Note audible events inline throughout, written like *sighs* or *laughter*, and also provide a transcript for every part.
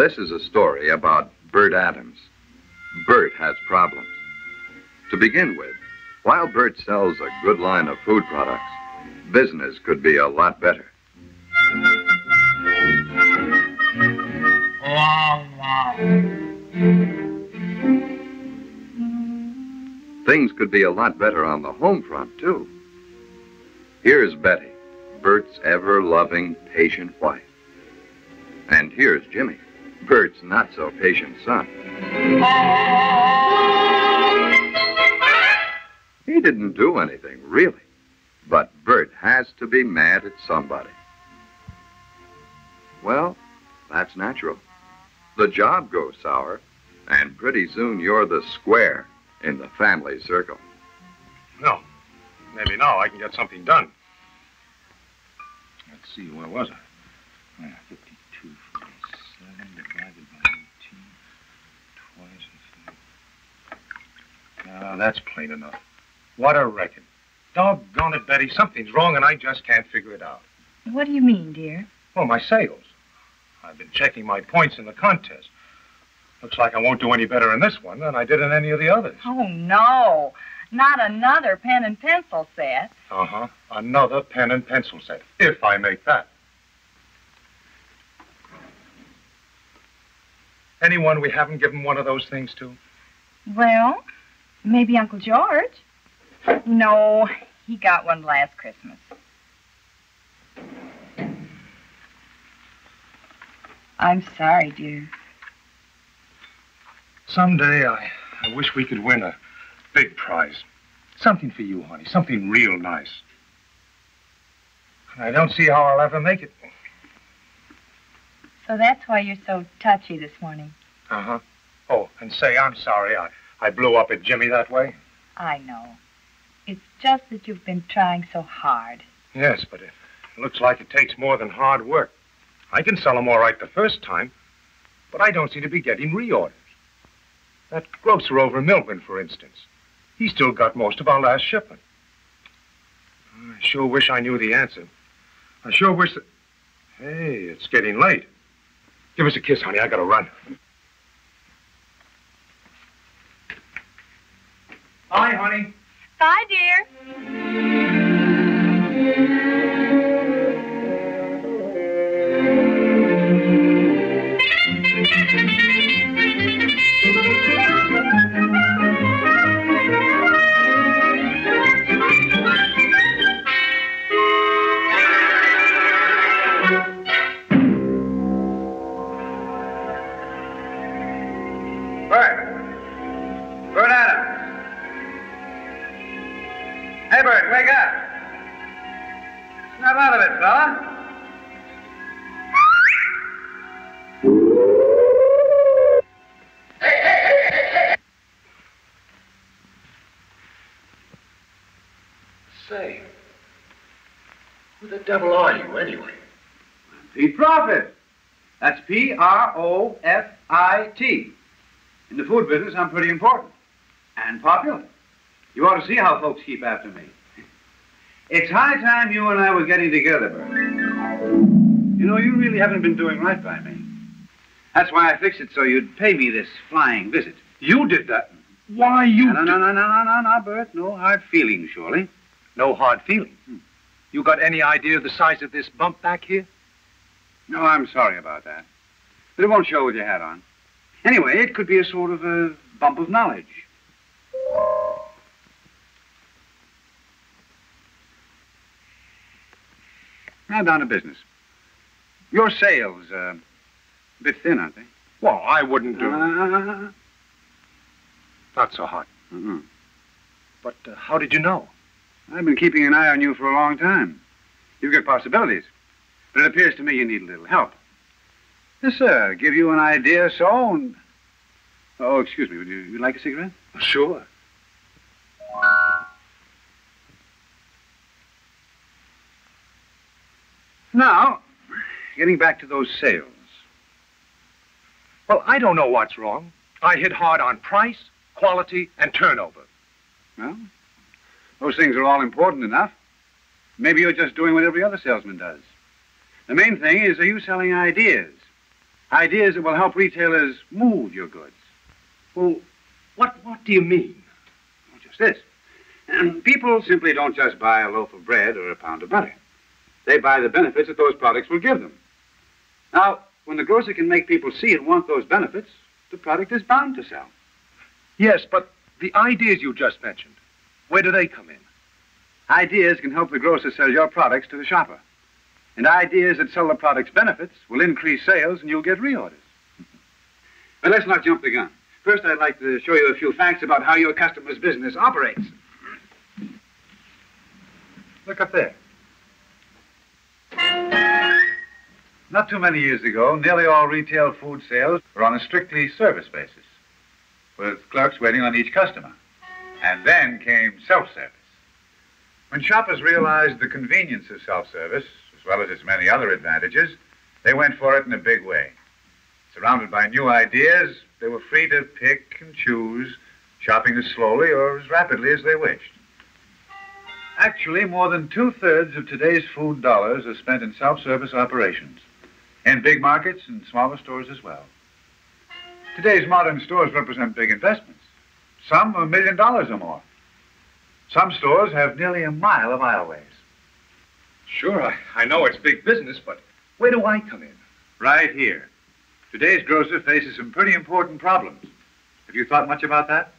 This is a story about Bert Adams. Bert has problems. To begin with, while Bert sells a good line of food products, business could be a lot better. Things could be a lot better on the home front, too. Here's Betty, Bert's ever loving, patient wife. And here's Jimmy, Bert's not so patient son. He didn't do anything, really. But Bert has to be mad at somebody. Well, that's natural. The job goes sour, and pretty soon you're the square in the family circle. No. Maybe now I can get something done. Let's see, where was I? Ah, 52, 47 divided by 18, twice Ah, that's plain enough. What a record. Doggone it, Betty. Something's wrong, and I just can't figure it out. What do you mean, dear? Well, my sales. I've been checking my points in the contest. Looks like I won't do any better in this one than I did in any of the others. Oh, no. Not another pen and pencil set. Uh huh. Another pen and pencil set, if I make that. Anyone we haven't given one of those things to? Well, maybe Uncle George. No, he got one last Christmas. I'm sorry, dear. Someday I, I wish we could win a big prize. Something for you, honey. Something real nice. I don't see how I'll ever make it. So that's why you're so touchy this morning. Uh huh. Oh, and say, I'm sorry. I, I blew up at Jimmy that way. I know. It's just that you've been trying so hard. Yes, but it looks like it takes more than hard work. I can sell 'em all right the first time, but I don't seem to be getting reorders. That grocer over in Milburn, for instance, he still got most of our last shipment. I sure wish I knew the answer. I sure wish that. Hey, it's getting late. Give us a kiss, honey. I gotta run. Bye, honey. Bye, dear. Bert. Devil are you, anyway? Pete Profit. That's P R O F I T. In the food business, I'm pretty important and popular. You ought to see how folks keep after me. It's high time you and I were getting together, Bert. You know, you really haven't been doing right by me. That's why I fixed it so you'd pay me this flying visit. You did that. Why, you. No, no, no, no, no, no, no, Bert. No hard feelings, surely. No hard feelings. Hmm. You got any idea of the size of this bump back here? No, I'm sorry about that. But it won't show with your hat on. Anyway, it could be a sort of a bump of knowledge. Now down to business. Your sales, uh, a bit thin, aren't they? Well, I wouldn't do. Uh, Not so hot. mm-mm. But uh, how did you know? I've been keeping an eye on you for a long time. You've got possibilities. But it appears to me you need a little help. Yes, sir. Give you an idea so and... Oh, excuse me. Would you, you like a cigarette? Sure. Now, getting back to those sales. Well, I don't know what's wrong. I hit hard on price, quality, and turnover. Well, those things are all important enough. Maybe you're just doing what every other salesman does. The main thing is, are you selling ideas? Ideas that will help retailers move your goods. Well, what, what do you mean? Well, just this. Um, *clears throat* people simply don't just buy a loaf of bread or a pound of butter. They buy the benefits that those products will give them. Now, when the grocer can make people see and want those benefits, the product is bound to sell. Yes, but the ideas you just mentioned, where do they come in? Ideas can help the grocer sell your products to the shopper. And ideas that sell the product's benefits will increase sales and you'll get reorders. *laughs* but let's not jump the gun. First, I'd like to show you a few facts about how your customer's business operates. Look up there. Not too many years ago, nearly all retail food sales were on a strictly service basis, with clerks waiting on each customer. And then came self-service. When shoppers realized the convenience of self-service, as well as its many other advantages, they went for it in a big way. Surrounded by new ideas, they were free to pick and choose, shopping as slowly or as rapidly as they wished. Actually, more than two-thirds of today's food dollars are spent in self-service operations, in big markets and smaller stores as well. Today's modern stores represent big investments, some a million dollars or more. Some stores have nearly a mile of aisleways. Sure, I, I know it's big business, but where do I come in? Right here. Today's grocer faces some pretty important problems. Have you thought much about that?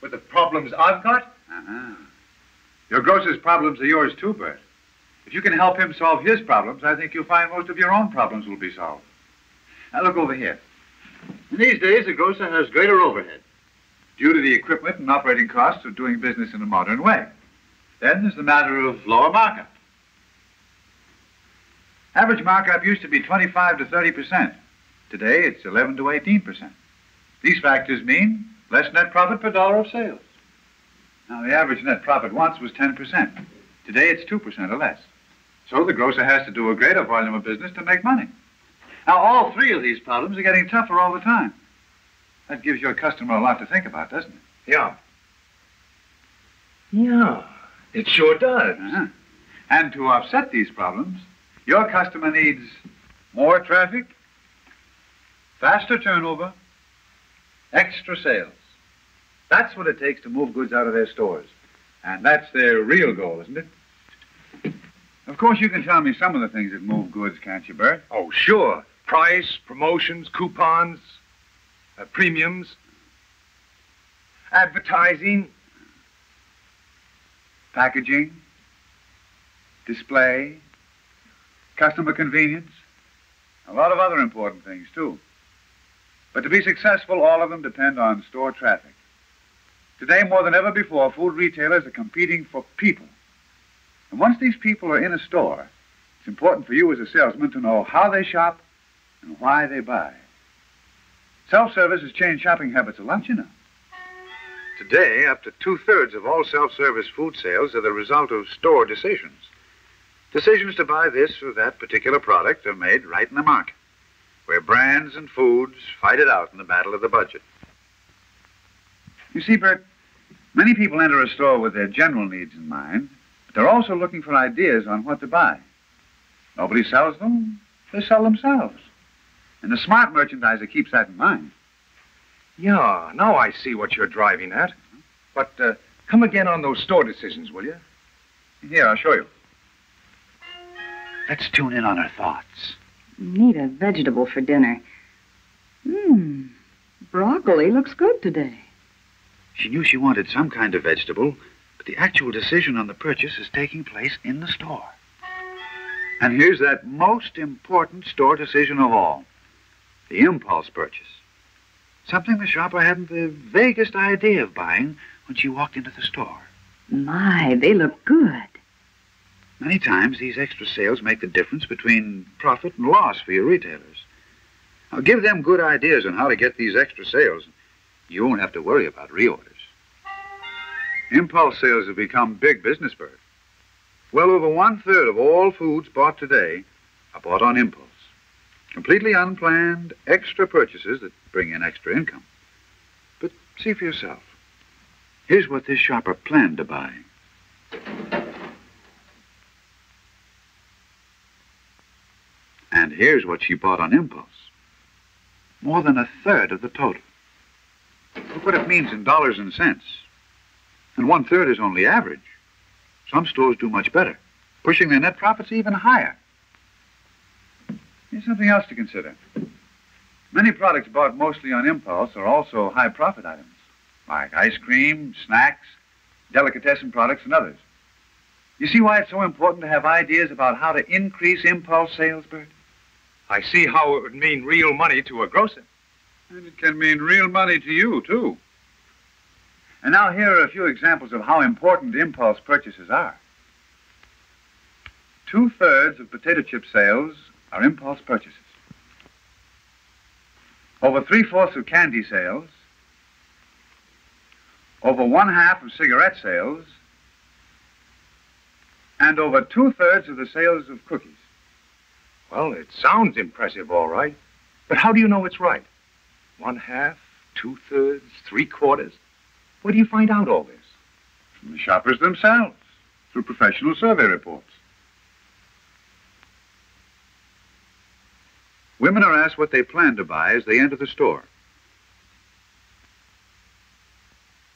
With the problems I've got? Uh-huh. Your grocer's problems are yours too, Bert. If you can help him solve his problems, I think you'll find most of your own problems will be solved. Now look over here. In these days, a grocer has greater overhead due to the equipment and operating costs of doing business in a modern way. Then there's the matter of lower markup. Average markup used to be 25 to 30 percent. Today, it's 11 to 18 percent. These factors mean less net profit per dollar of sales. Now, the average net profit once was 10 percent. Today, it's 2 percent or less. So the grocer has to do a greater volume of business to make money. Now, all three of these problems are getting tougher all the time. That gives your customer a lot to think about, doesn't it? Yeah. Yeah, it sure does. Uh-huh. And to offset these problems, your customer needs more traffic, faster turnover, extra sales. That's what it takes to move goods out of their stores. And that's their real goal, isn't it? Of course, you can tell me some of the things that move goods, can't you, Bert? Oh, sure. Price, promotions, coupons, uh, premiums, advertising. Packaging, display, customer convenience, a lot of other important things, too. But to be successful, all of them depend on store traffic. Today, more than ever before, food retailers are competing for people. And once these people are in a store, it's important for you as a salesman to know how they shop and why they buy. Self-service has changed shopping habits a lot, you know. Today, up to two-thirds of all self-service food sales are the result of store decisions. Decisions to buy this or that particular product are made right in the market, where brands and foods fight it out in the battle of the budget. You see, Bert, many people enter a store with their general needs in mind, but they're also looking for ideas on what to buy. Nobody sells them, they sell themselves. And the smart merchandiser keeps that in mind. Yeah, now I see what you're driving at. But uh, come again on those store decisions, will you? Here, I'll show you. Let's tune in on her thoughts. Need a vegetable for dinner. Mmm, broccoli looks good today. She knew she wanted some kind of vegetable, but the actual decision on the purchase is taking place in the store. And here's that most important store decision of all the impulse purchase. Something the shopper hadn't the vaguest idea of buying when she walked into the store. My, they look good. Many times, these extra sales make the difference between profit and loss for your retailers. Now, give them good ideas on how to get these extra sales. You won't have to worry about reorders. Impulse sales have become big business, Bert. Well over one-third of all foods bought today are bought on impulse. Completely unplanned, extra purchases that bring in extra income. But see for yourself. Here's what this shopper planned to buy. And here's what she bought on impulse. More than a third of the total. Look what it means in dollars and cents. And one third is only average. Some stores do much better, pushing their net profits even higher. Here's something else to consider. Many products bought mostly on impulse are also high profit items, like ice cream, snacks, delicatessen products, and others. You see why it's so important to have ideas about how to increase impulse sales, Bert? I see how it would mean real money to a grocer. And it can mean real money to you, too. And now here are a few examples of how important impulse purchases are. Two thirds of potato chip sales are impulse purchases. Over three fourths of candy sales, over one half of cigarette sales, and over two thirds of the sales of cookies. Well, it sounds impressive, all right. But how do you know it's right? One half, two thirds, three quarters? Where do you find out all this? From the shoppers themselves, through professional survey reports. Women are asked what they plan to buy as they enter the store.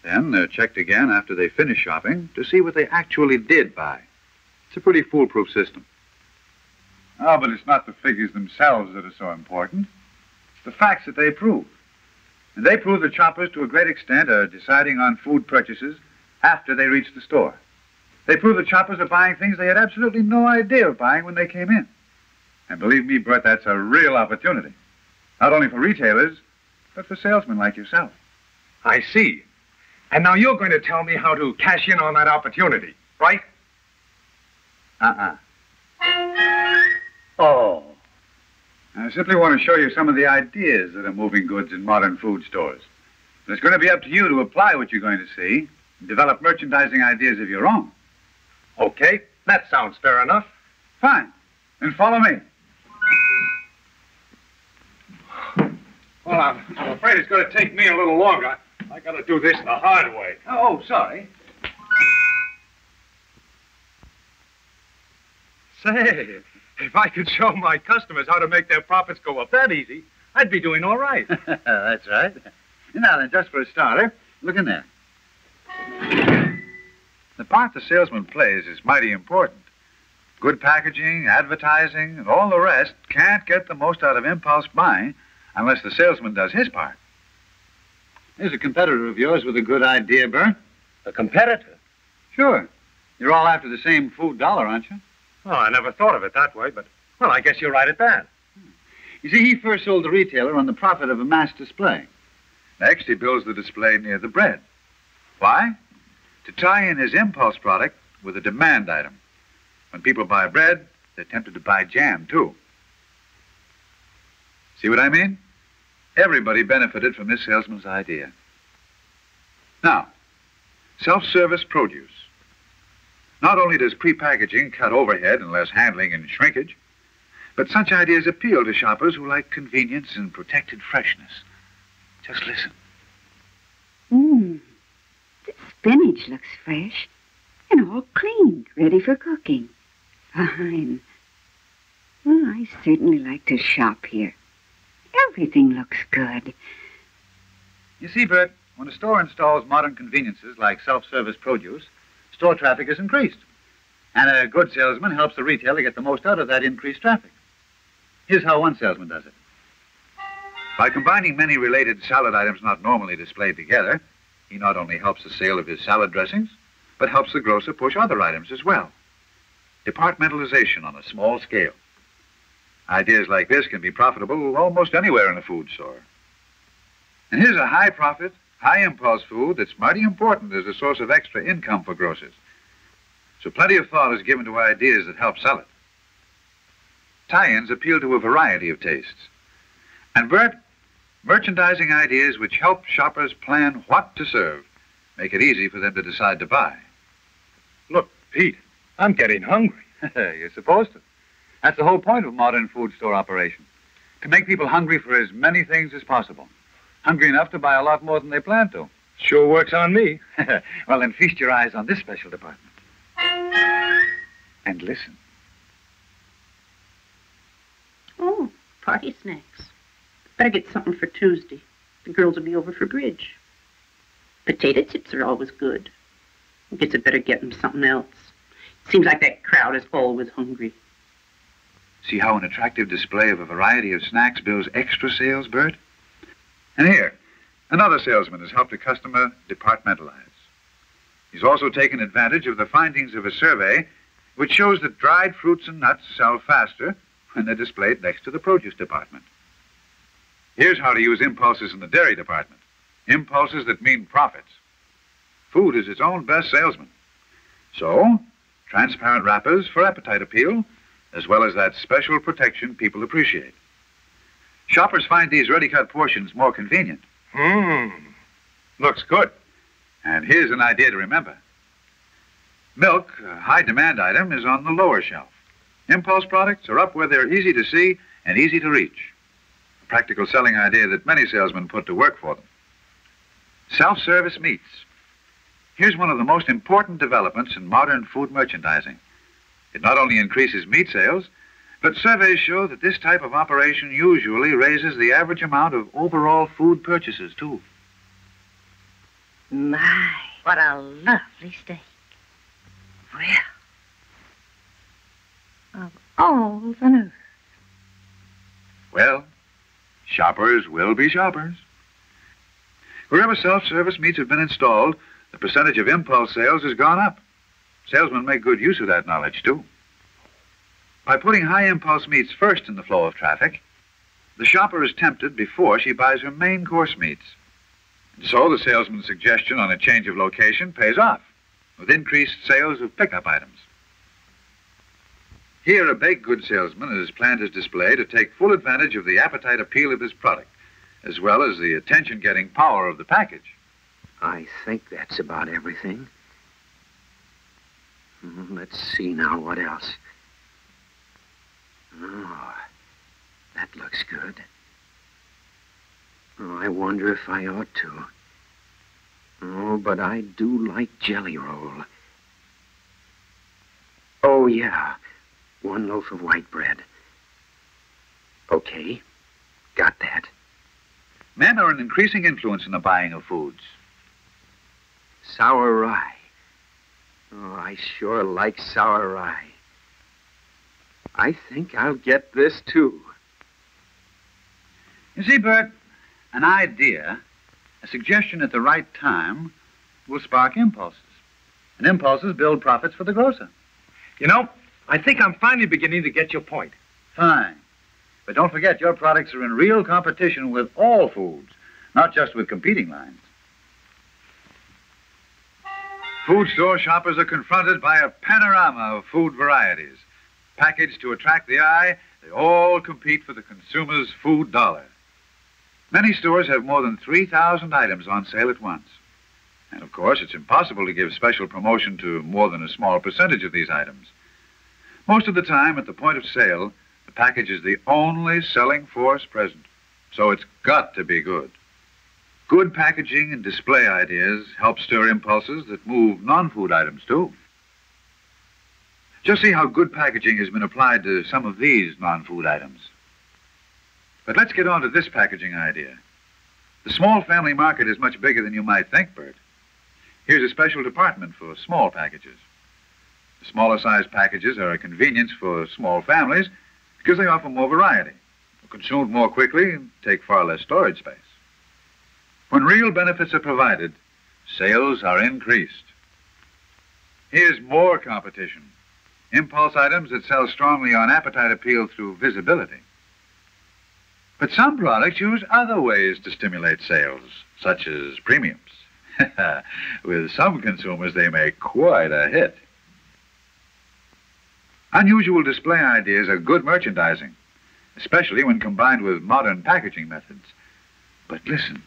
Then they're checked again after they finish shopping to see what they actually did buy. It's a pretty foolproof system. Ah, but it's not the figures themselves that are so important. It's the facts that they prove. And they prove that shoppers, to a great extent, are deciding on food purchases after they reach the store. They prove that shoppers are buying things they had absolutely no idea of buying when they came in. And believe me, Bert, that's a real opportunity. Not only for retailers, but for salesmen like yourself. I see. And now you're going to tell me how to cash in on that opportunity, right? Uh-uh. Oh. I simply want to show you some of the ideas that are moving goods in modern food stores. And it's going to be up to you to apply what you're going to see and develop merchandising ideas of your own. Okay, that sounds fair enough. Fine. Then follow me. Well, I'm, I'm afraid it's going to take me a little longer. I got to do this the hard way. Oh, sorry. Say, if I could show my customers how to make their profits go up that easy, I'd be doing all right. *laughs* That's right. Now then, just for a starter, look in there. The part the salesman plays is mighty important. Good packaging, advertising, and all the rest can't get the most out of impulse buying unless the salesman does his part. Here's a competitor of yours with a good idea, Bert. A competitor? Sure. You're all after the same food dollar, aren't you? Oh, I never thought of it that way, but, well, I guess you're right at that. You see, he first sold the retailer on the profit of a mass display. Next, he builds the display near the bread. Why? To tie in his impulse product with a demand item. When people buy bread, they're tempted to buy jam, too. See what I mean? Everybody benefited from this salesman's idea. Now, self-service produce. Not only does prepackaging cut overhead and less handling and shrinkage, but such ideas appeal to shoppers who like convenience and protected freshness. Just listen. Mmm. The spinach looks fresh and all clean, ready for cooking. Fine. Well, I certainly like to shop here. Everything looks good. You see, Bert, when a store installs modern conveniences like self-service produce, store traffic is increased. And a good salesman helps the retailer get the most out of that increased traffic. Here's how one salesman does it. By combining many related salad items not normally displayed together, he not only helps the sale of his salad dressings, but helps the grocer push other items as well. Departmentalization on a small scale. Ideas like this can be profitable almost anywhere in a food store. And here's a high profit, high impulse food that's mighty important as a source of extra income for grocers. So plenty of thought is given to ideas that help sell it. Tie-ins appeal to a variety of tastes. And Bert, merchandising ideas which help shoppers plan what to serve make it easy for them to decide to buy. Look, Pete, I'm getting hungry. *laughs* You're supposed to. That's the whole point of modern food store operation. To make people hungry for as many things as possible. Hungry enough to buy a lot more than they plan to. *laughs* Sure works on me. well, then feast your eyes on this special department. And listen. Oh, party snacks. Better get something for Tuesday. The girls will be over for bridge. Potato chips are always good. I Guess I better get them something else. Seems like that crowd is always hungry. See how an attractive display of a variety of snacks builds extra sales, Bert? And here, another salesman has helped a customer departmentalize. He's also taken advantage of the findings of a survey which shows that dried fruits and nuts sell faster when they're displayed next to the produce department. Here's how to use impulses in the dairy department impulses that mean profits. Food is its own best salesman. So, transparent wrappers for appetite appeal, as well as that special protection people appreciate. Shoppers find these ready cut portions more convenient. Hmm. Looks good. And here's an idea to remember milk, a high demand item, is on the lower shelf. Impulse products are up where they're easy to see and easy to reach. A practical selling idea that many salesmen put to work for them. Self service meats. Here's one of the most important developments in modern food merchandising. It not only increases meat sales, but surveys show that this type of operation usually raises the average amount of overall food purchases, too. My, what a lovely steak. Well, of all the earth. Well, shoppers will be shoppers. Wherever self-service meats have been installed, the percentage of impulse sales has gone up. Salesmen make good use of that knowledge, too. By putting high impulse meats first in the flow of traffic, the shopper is tempted before she buys her main course meats. And so the salesman's suggestion on a change of location pays off with increased sales of pickup items. Here, a baked goods salesman has planned his display to take full advantage of the appetite appeal of his product, as well as the attention getting power of the package. I think that's about everything. Hmm, Let's see now what else. Oh, that looks good. Oh, I wonder if I ought to. Oh, but I do like jelly roll. Oh, yeah. One loaf of white bread. Okay. Got that. Men are an increasing influence in the buying of foods. Sour rye. Oh, I sure like sour rye. I think I'll get this too. You see, Bert, an idea, a suggestion at the right time, will spark impulses. And impulses build profits for the grocer. You know, I think I'm finally beginning to get your point. Fine. But don't forget, your products are in real competition with all foods, not just with competing lines. Food store shoppers are confronted by a panorama of food varieties. Packaged to attract the eye, they all compete for the consumer's food dollar. Many stores have more than 3,000 items on sale at once. And of course, it's impossible to give special promotion to more than a small percentage of these items. Most of the time, at the point of sale, the package is the only selling force present. So it's got to be good. Good packaging and display ideas help stir impulses that move non-food items too. Just see how good packaging has been applied to some of these non-food items. But let's get on to this packaging idea. The small family market is much bigger than you might think, Bert. Here's a special department for small packages. The smaller sized packages are a convenience for small families because they offer more variety, are consumed more quickly, and take far less storage space. When real benefits are provided, sales are increased. Here's more competition. Impulse items that sell strongly on appetite appeal through visibility. But some products use other ways to stimulate sales, such as premiums. *laughs* With some consumers, they make quite a hit. Unusual display ideas are good merchandising, especially when combined with modern packaging methods. But listen,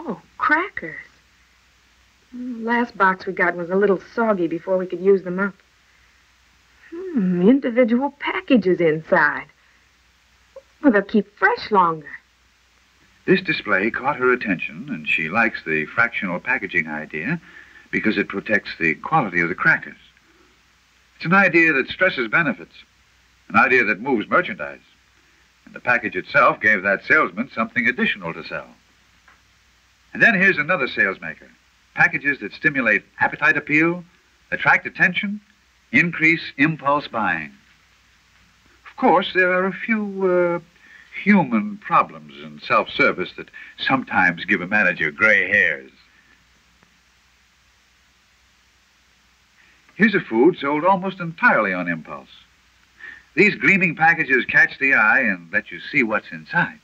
Oh, crackers. Last box we got was a little soggy before we could use them up. Hmm, individual packages inside. Well, they'll keep fresh longer. this display caught her attention, and she likes the fractional packaging idea because it protects the quality of the crackers. It's an idea that stresses benefits, an idea that moves merchandise. And the package itself gave that salesman something additional to sell. And then here's another salesmaker. Packages that stimulate appetite appeal, attract attention, increase impulse buying. Of course, there are a few uh, human problems in self-service that sometimes give a manager gray hairs. Here's a food sold almost entirely on impulse. These gleaming packages catch the eye and let you see what's inside.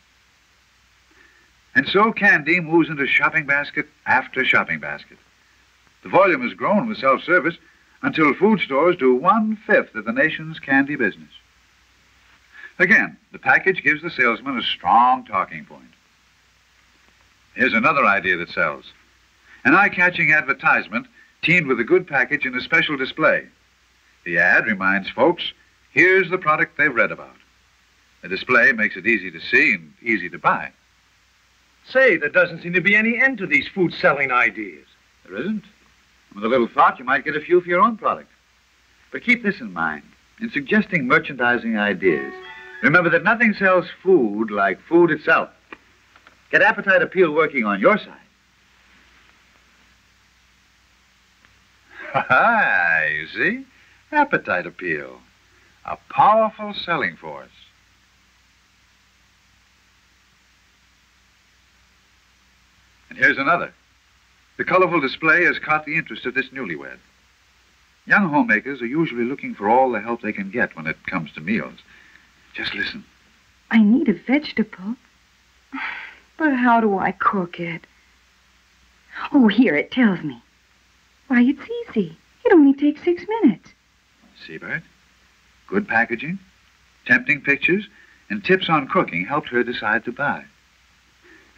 And so candy moves into shopping basket after shopping basket. The volume has grown with self-service until food stores do one-fifth of the nation's candy business. Again, the package gives the salesman a strong talking point. Here's another idea that sells. An eye-catching advertisement teamed with a good package and a special display. The ad reminds folks, here's the product they've read about. The display makes it easy to see and easy to buy. Say, there doesn't seem to be any end to these food selling ideas. There isn't. With a little thought, you might get a few for your own product. But keep this in mind. In suggesting merchandising ideas, remember that nothing sells food like food itself. Get appetite appeal working on your side. Ha ha, you see? Appetite appeal. A powerful selling force. And here's another. The colorful display has caught the interest of this newlywed. Young homemakers are usually looking for all the help they can get when it comes to meals. Just listen. I need a vegetable. *sighs* But how do I cook it? Oh, here it tells me. Why, it's easy. It only takes six minutes. See, Bert? Good packaging, tempting pictures, and tips on cooking helped her decide to buy.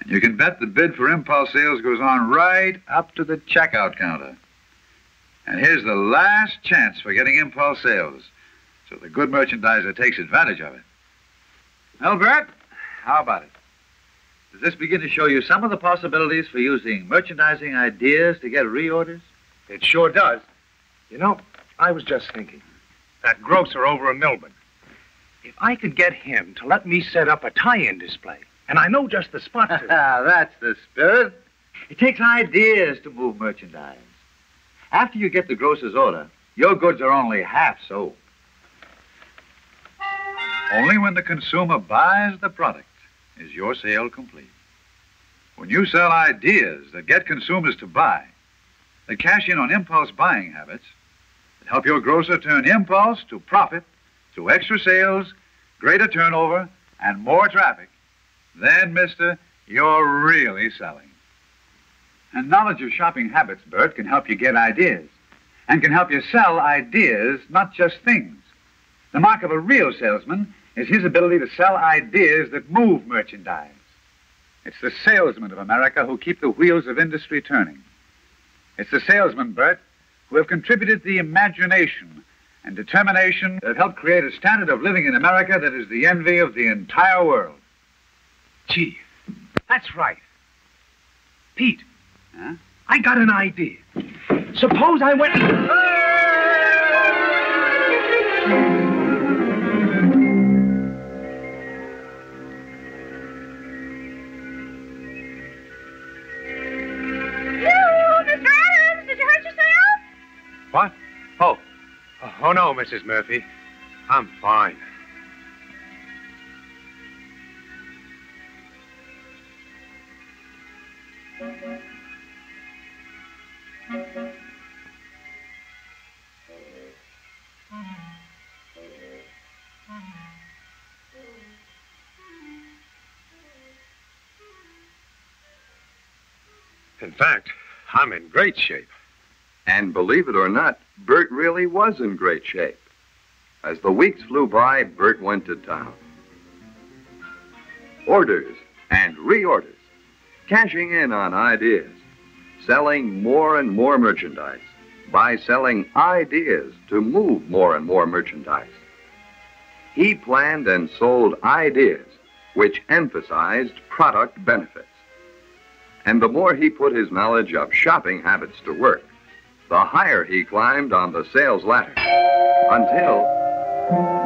You can bet the bid for impulse sales goes on right up to the checkout counter. And here's the last chance for getting impulse sales. So the good merchandiser takes advantage of it. Well, Bert, how about it? Does this begin to show you some of the possibilities for using merchandising ideas to get reorders? It sure does. You know, I was just thinking. That grocer over in Milburn. If I could get him to let me set up a tie-in display, and I know just the spot to... *laughs* That's the spirit. It takes ideas to move merchandise. After you get the grocer's order, your goods are only half sold. Only when the consumer buys the product is your sale complete. When you sell ideas that get consumers to buy, that cash in on impulse buying habits, that help your grocer turn impulse to profit through extra sales, greater turnover, and more traffic, then, mister, you're really selling. And knowledge of shopping habits, Bert, can help you get ideas. And can help you sell ideas, not just things. The mark of a real salesman is his ability to sell ideas that move merchandise. It's the salesmen of America who keep the wheels of industry turning. It's the salesmen, Bert, who have contributed the imagination and determination that helped create a standard of living in America that is the envy of the entire world. Gee, that's right. Pete, Huh? I got an idea. Suppose I went... What? Oh. Oh, no, Mrs. Murphy. I'm fine. In fact, I'm in great shape. And believe it or not, Bert really was in great shape. As the weeks flew by, Bert went to town. Orders and reorders, cashing in on ideas, selling more and more merchandise by selling ideas to move more and more merchandise. He planned and sold ideas which emphasized product benefits. And the more he put his knowledge of shopping habits to work, the higher he climbed on the sales ladder. Until